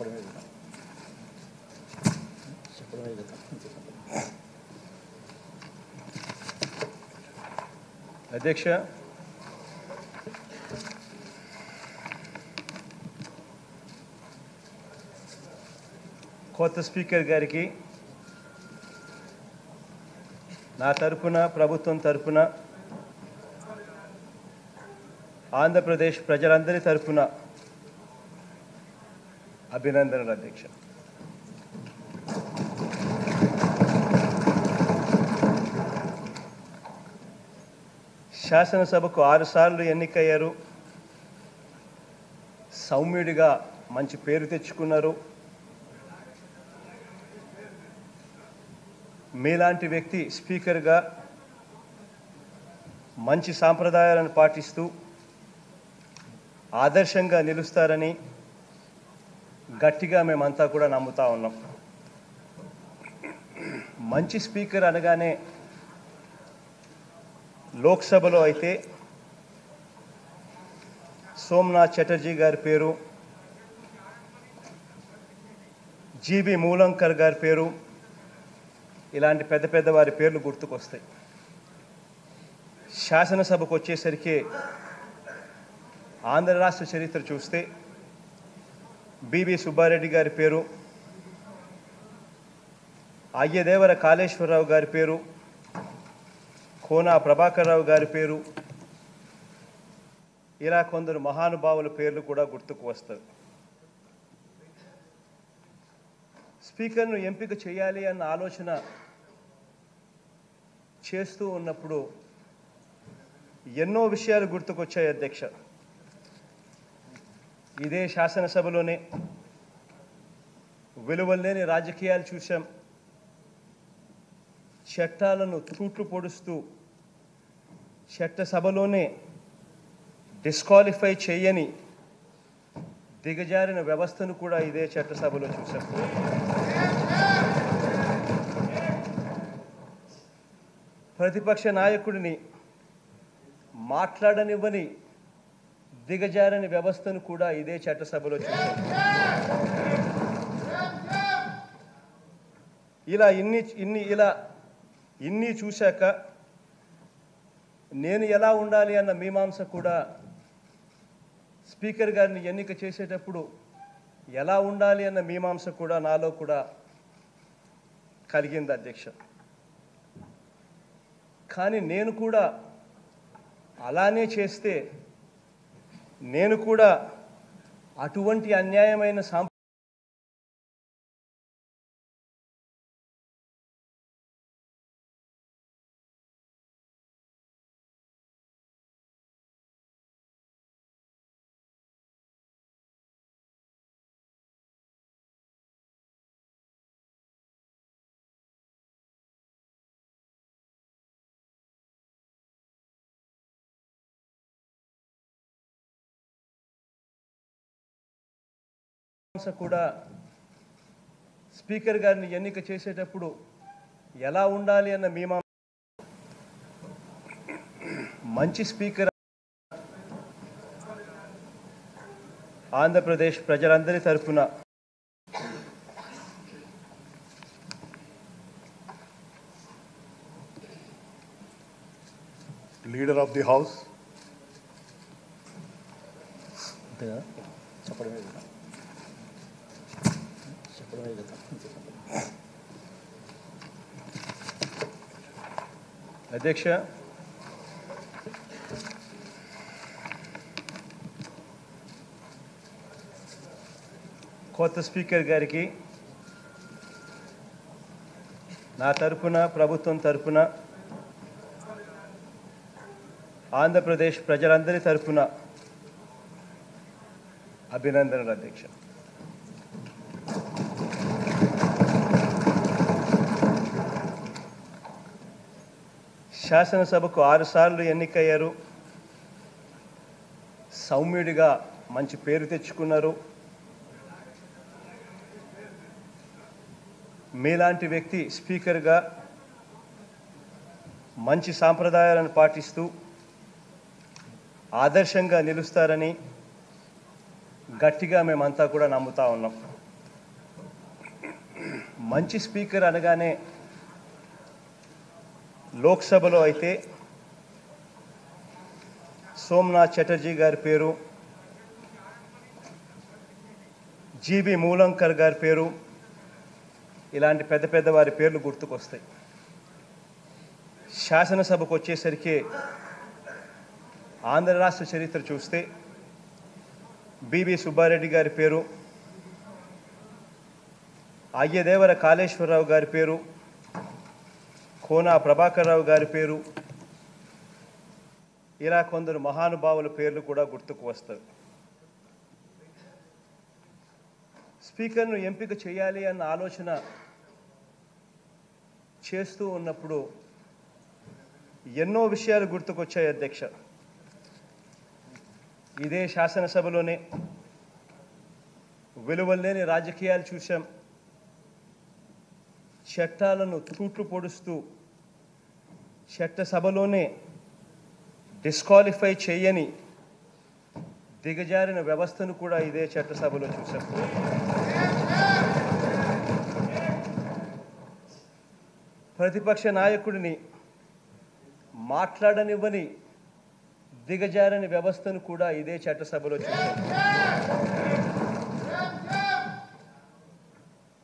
చెప్పడమే కదా చెప్పడమే కదా అధ్యక్ష. కొత్త స్పీకర్ గారికి నా తరపున ప్రభుత్వం తరపున ఆంధ్రప్రదేశ్ ప్రజలందరి తరపున అభినందనలు అధ్యక్ష. శాసనసభకు ఆరుసార్లు ఎన్నికయ్యారు. సౌమ్యుడిగా మంచి పేరు తెచ్చుకున్నారు. మీలాంటి వ్యక్తి స్పీకర్గా మంచి సాంప్రదాయాలను పాటిస్తూ ఆదర్శంగా నిలుస్తారని గట్టిగా మేమంతా కూడా నమ్ముతా ఉన్నాం. మంచి స్పీకర్ అనగానే లోక్సభలో అయితే సోమనాథ్ చటర్జీ గారి పేరు జీబీ మూలంకర్ గారి పేరు ఇలాంటి పెద్ద పెద్ద వారి పేర్లు గుర్తుకొస్తాయి. శాసనసభకు వచ్చేసరికి ఆంధ్ర రాష్ట్ర చరిత్ర చూస్తే బివి సుబ్బారెడ్డి గారి పేరు అయ్యదేవర కాళేశ్వరరావు గారి పేరు కోనా ప్రభాకర్రావు గారి పేరు ఇలా కొందరు మహానుభావుల పేర్లు కూడా గుర్తుకు వస్తారు స్పీకర్ను ఎంపిక చేయాలి అన్న ఆలోచన చేస్తూ ఉన్నప్పుడు ఎన్నో విషయాలు గుర్తుకొచ్చాయి అధ్యక్ష. ఇదే శాసనసభలోనే విలువలేని రాజకీయాలు చూశాం. చట్టాలను తూట్లు పొడుస్తూ చట్టసభలోనే డిస్క్వాలిఫై చేయని దిగజారిన వ్యవస్థను కూడా ఇదే చట్టసభలో చూశాం. ప్రతిపక్ష నాయకుడిని మాట్లాడనివ్వని దిగజారని వ్యవస్థను కూడా ఇదే చట్టసభలో ఇలా ఇన్ని ఇన్ని ఇలా ఇన్ని చూశాక నేను ఎలా ఉండాలి అన్న మీమాంస కూడా స్పీకర్ గారిని ఎన్నిక చేసేటప్పుడు ఎలా ఉండాలి అన్న మీమాంస కూడా నాలో కూడా కలిగింది అధ్యక్ష. కానీ నేను కూడా అలానే చేస్తే నేను కూడా అటువంటి అన్యాయమైన సాంప్రదాయం కూడా స్పీకర్ గారిని ఎన్నిక చేసేటప్పుడు ఎలా ఉండాలి అన్న మీమాంస మంచి స్పీకర్ ఆంధ్రప్రదేశ్ ప్రజలందరి తరపున leader of the house, అంతే కదా చెప్పడమే కదా చెప్పడమే కదా అధ్యక్ష కొత్త స్పీకర్ గారికి నా తరపున ప్రభుత్వం తరపున ఆంధ్రప్రదేశ్ ప్రజలందరి తరపున అభినందనలు అధ్యక్ష. శాసనసభకు ఆరుసార్లు ఎన్నికయ్యారు. సౌమ్యుడిగా మంచి పేరు తెచ్చుకున్నారు. మీలాంటి వ్యక్తి స్పీకర్గా మంచి సాంప్రదాయాలను పాటిస్తూ ఆదర్శంగా నిలుస్తారని గట్టిగా మేమంతా కూడా నమ్ముతా ఉన్నాం. మంచి స్పీకర్ అనగానే లోక్సభలో అయితే సోమ్నాథ్ చటర్జీ గారి పేరు జీబీ మూలంకర్ గారి పేరు ఇలాంటి పెద్ద పెద్ద వారి పేర్లు గుర్తుకొస్తాయి. శాసనసభకు వచ్చేసరికి ఆంధ్ర రాష్ట్ర చరిత్ర చూస్తే బీబీ సుబ్బారెడ్డి గారి పేరు అయ్యదేవర కాళేశ్వరరావు గారి పేరు కోనా ప్రభాకర్రావు గారి పేరు. ఇలా కొందరు మహానుభావుల పేర్లు కూడా గుర్తుకు వస్తారు స్పీకర్ను ఎంపిక చేయాలి అన్న ఆలోచన చేస్తూ ఉన్నప్పుడు ఎన్నో విషయాలు గుర్తుకొచ్చాయి అధ్యక్ష. ఇదే శాసనసభలోనే విలువలేని రాజకీయాలు చూశాం. చట్టాలను తూట్లు పొడుస్తూ చట్టసభలోనే డిస్క్వాలిఫై చేయని దిగజారిన వ్యవస్థను కూడా ఇదే చట్టసభలో చూసాం ప్రతిపక్ష నాయకుడిని మాట్లాడనివ్వని దిగజారని వ్యవస్థను కూడా ఇదే చట్టసభలో చూసాం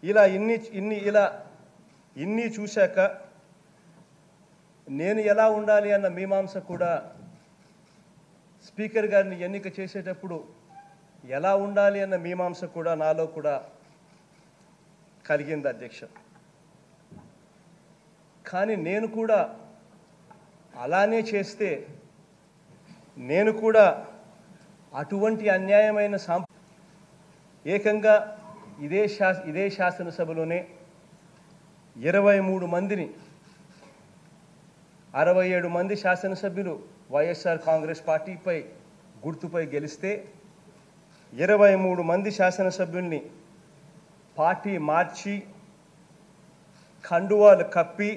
ఇలా ఇన్ని ఇన్ని ఇలా ఇన్ని చూశాక నేను ఎలా ఉండాలి అన్న మీమాంస కూడా స్పీకర్ గారిని ఎన్నిక చేసేటప్పుడు ఎలా ఉండాలి అన్న మీమాంస కూడా నాలో కూడా కలిగింది అధ్యక్ష. కానీ నేను కూడా అలానే చేస్తే నేను కూడా అటువంటి అన్యాయమైన సాం ఏకంగా ఇదే శా ఇదే శాసనసభలోనే ఇరవై మూడు మందిని అరవై ఏడు మంది శాసనసభ్యులు వైఎస్ఆర్ కాంగ్రెస్ పార్టీపై గుర్తుపై గెలిస్తే ఇరవై మూడు మంది శాసనసభ్యుల్ని పార్టీ మార్చి కండువాలు కప్పి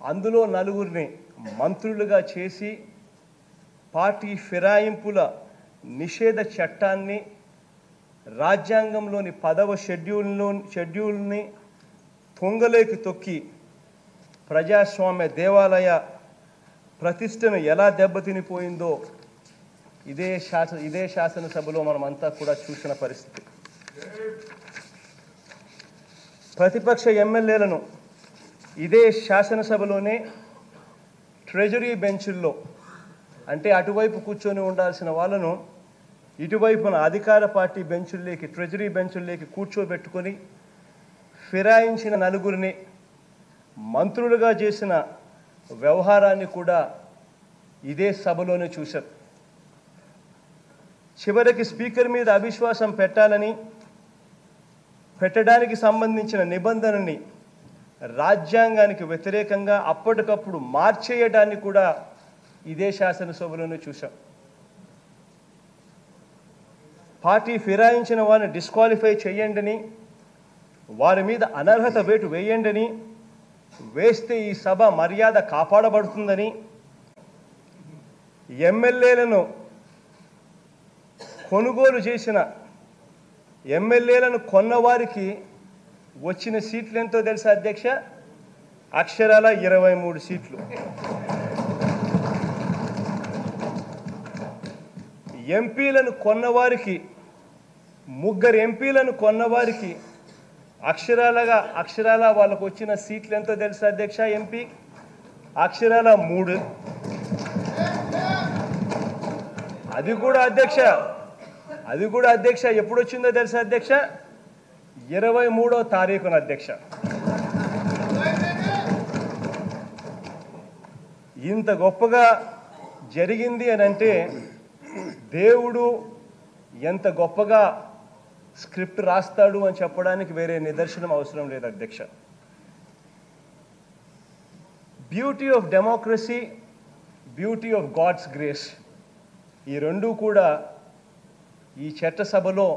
అందులో నలుగురిని మంత్రులుగా చేసి పార్టీ ఫిరాయింపుల నిషేధ చట్టాన్ని రాజ్యాంగంలోని పదవ షెడ్యూల్లో షెడ్యూల్ని తొంగలేకి తొక్కి ప్రజాస్వామ్య దేవాలయ ప్రతిష్టను ఎలా దెబ్బతినిపోయిందో ఇదే శాస ఇదే శాసనసభలో మనమంతా కూడా చూసిన పరిస్థితి. ప్రతిపక్ష ఎమ్మెల్యేలను ఇదే శాసనసభలోనే ట్రెజరీ బెంచుల్లో అంటే అటువైపు కూర్చొని ఉండాల్సిన వాళ్ళను ఇటువైపున అధికార పార్టీ బెంచుల్లోకి ట్రెజరీ బెంచుల్లోకి కూర్చోబెట్టుకొని ఫిరాయించిన నలుగురిని మంత్రులుగా చేసిన వ్యవహారాన్ని కూడా ఇదే సభలోనే చూశారు. చివరికి స్పీకర్ మీద అవిశ్వాసం పెట్టాలని పెట్టడానికి సంబంధించిన నిబంధనని రాజ్యాంగానికి వ్యతిరేకంగా అప్పటికప్పుడు మార్చేయడాన్ని కూడా ఇదే శాసనసభలోనే చూశాం. పార్టీ ఫిరాయించిన వారిని డిస్క్వాలిఫై చేయండని వారి మీద అనర్హత వేటు వేయండి వేస్తే ఈ సభ మర్యాద కాపాడబడుతుందని ఎమ్మెల్యేలను కొనుగోలు చేసిన ఎమ్మెల్యేలను కొన్నవారికి వచ్చిన సీట్లు ఎంతో తెలుసా అధ్యక్ష? అక్షరాల ఇరవై మూడు సీట్లు. ఎంపీలను కొన్నవారికి ముగ్గురు ఎంపీలను కొన్నవారికి అక్షరాలుగా అక్షరాల వాళ్ళకు వచ్చిన సీట్లు ఎంతో తెలుసు అధ్యక్ష ఎంపీ? అక్షరాల మూడు. అది కూడా అధ్యక్ష అది కూడా అధ్యక్ష. ఎప్పుడు వచ్చిందో తెలుసా అధ్యక్ష? ఇరవై మూడో తారీఖున అధ్యక్ష. ఇంత గొప్పగా జరిగింది అని అంటే దేవుడు ఎంత గొప్పగా స్క్రిప్ట్ రాస్తాడు అని చెప్పడానికి వేరే నిదర్శనం అవసరం లేదు అధ్యక్ష. Beauty of democracy beauty of God's grace ఈ రెండూ కూడా ఈ చట్టసభలో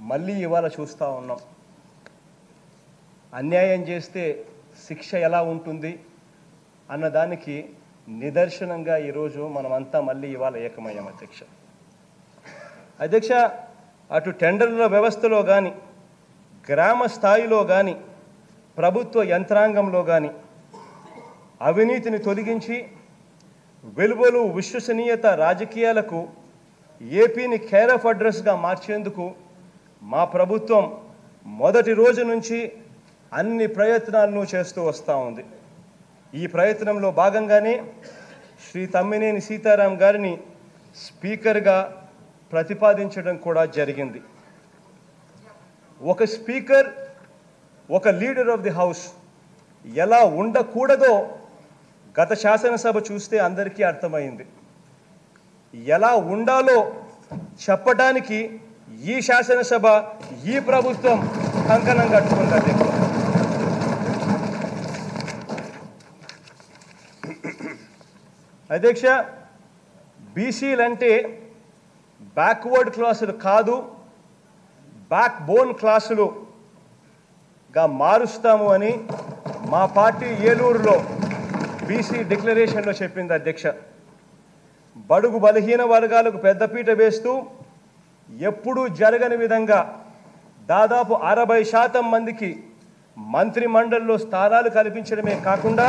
మళ్ళీ ఇవాళ చూస్తూ ఉన్నాం. అన్యాయం చేస్తే శిక్ష ఎలా ఉంటుంది అన్నదానికి నిదర్శనంగా ఈరోజు మనమంతా మళ్ళీ ఇవాళ ఏకమయ్యాం అధ్యక్ష. అధ్యక్ష అటు టెండర్ల వ్యవస్థలో కానీ గ్రామ స్థాయిలో కానీ ప్రభుత్వ యంత్రాంగంలో కానీ అవినీతిని తొలగించి వెలువలు విశ్వసనీయత రాజకీయాలకు ఏపీని కేర్ ఆఫ్ అడ్రస్గా మార్చేందుకు మా ప్రభుత్వం మొదటి రోజు నుంచి అన్ని ప్రయత్నాలను చేస్తూ వస్తూ ఉంది. ఈ ప్రయత్నంలో భాగంగానే శ్రీ తమ్మినేని సీతారాం గారిని స్పీకర్గా ప్రతిపాదించడం కూడా జరిగింది. ఒక స్పీకర్ ఒక లీడర్ ఆఫ్ ది హౌస్ ఎలా ఉండకూడదో గత శాసనసభ చూస్తే అందరికీ అర్థమైంది. ఎలా ఉండాలో చెప్పడానికి ఈ శాసనసభ ఈ ప్రభుత్వం కంకణం కట్టుకుంది అధ్యక్ష అధ్యక్ష బీసీలంటే బ్యాక్వర్డ్ క్లాసులు కాదు బ్యాక్ బోన్ క్లాసులుగా మారుస్తాము అని మా పార్టీ ఏలూరులో బీసీ డిక్లరేషన్లో చెప్పింది అధ్యక్ష. బడుగు బలహీన వర్గాలకు పెద్దపీట వేస్తూ ఎప్పుడూ జరగని విధంగా దాదాపు అరవై శాతం మందికి మంత్రి మండలిలో స్థానాలు కల్పించడమే కాకుండా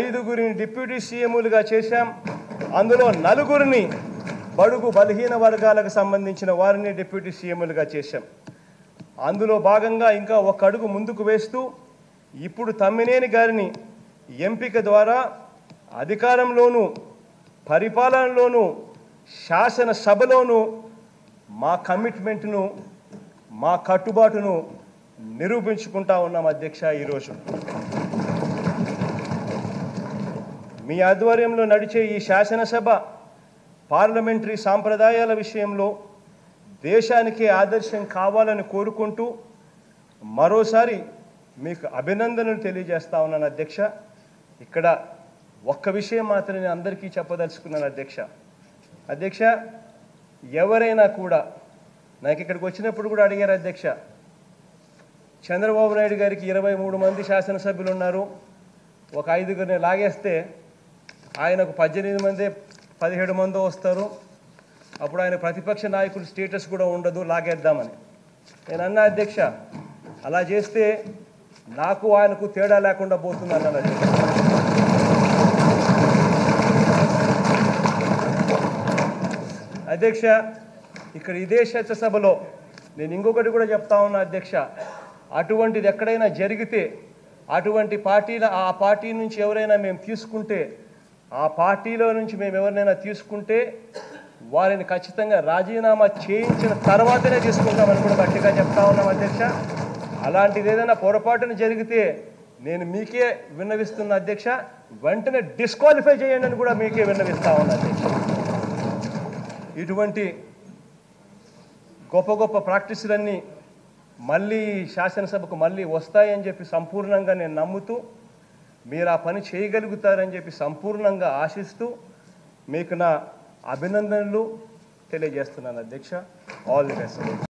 ఐదుగురిని డిప్యూటీ సీఎంలుగా చేశాం. అందులో నలుగురిని బడుగు బలహీన వర్గాలకు సంబంధించిన వారిని డిప్యూటీ సీఎంలుగా చేశాం. అందులో భాగంగా ఇంకా ఒక అడుగు ముందుకు వేస్తూ ఇప్పుడు తమ్మినేని గారిని ఎంపిక ద్వారా అధికారంలోనూ పరిపాలనలోనూ శాసనసభలోనూ మా కమిట్మెంట్ను మా కట్టుబాటును నిరూపించుకుంటా ఉన్నాం అధ్యక్ష ఈరోజు. మీ ఆధ్వర్యంలో నడిచే ఈ శాసనసభ పార్లమెంటరీ సాంప్రదాయాల విషయంలో దేశానికే ఆదర్శం కావాలని కోరుకుంటూ మరోసారి మీకు అభినందనలు తెలియజేస్తా ఉన్నాను అధ్యక్ష. ఇక్కడ ఒక్క విషయం మాత్రమే అందరికీ చెప్పదలుచుకున్నాను అధ్యక్ష. అధ్యక్ష ఎవరైనా కూడా నాకు ఇక్కడికి వచ్చినప్పుడు కూడా అడిగారు అధ్యక్ష. చంద్రబాబు నాయుడు గారికి ఇరవై మూడు మంది శాసనసభ్యులు ఉన్నారు. ఒక ఐదుగురిని లాగేస్తే ఆయనకు పద్దెనిమిది మంది పదిహేడు మంది వస్తారు. అప్పుడు ఆయన ప్రతిపక్ష నాయకుడు స్టేటస్ కూడా ఉండదు లాగేద్దామని. నేను అన్నా అధ్యక్ష అలా చేస్తే నాకు ఆయనకు తేడా లేకుండా పోతుంది అన్నాను అధ్యక్ష. అధ్యక్ష ఇక్కడ ఇదే సభలో నేను ఇంకొకటి కూడా చెప్తా ఉన్నా అధ్యక్ష. అటువంటిది ఎక్కడైనా జరిగితే అటువంటి పార్టీల ఆ పార్టీ నుంచి ఎవరైనా మేము తీసుకుంటే ఆ పార్టీలో నుంచి మేము ఎవరినైనా తీసుకుంటే వారిని ఖచ్చితంగా రాజీనామా చేయించిన తర్వాతనే తీసుకుంటామని కూడా గట్టిగా చెప్తా ఉన్నాం అధ్యక్ష. అలాంటిది ఏదైనా పొరపాటున జరిగితే నేను మీకే విన్నవిస్తున్న అధ్యక్ష వెంటనే డిస్క్వాలిఫై చేయండి అని కూడా మీకే విన్నవిస్తా ఉన్నా అధ్యక్ష. ఇటువంటి గొప్ప గొప్ప ప్రాక్టీసులన్నీ మళ్ళీ శాసనసభకు మళ్ళీ వస్తాయని చెప్పి సంపూర్ణంగా నేను నమ్ముతూ మీరు ఆ పని చేయగలుగుతారని చెప్పి సంపూర్ణంగా ఆశిస్తూ మీకు నా అభినందనలు తెలియజేస్తున్నాను అధ్యక్ష. All the best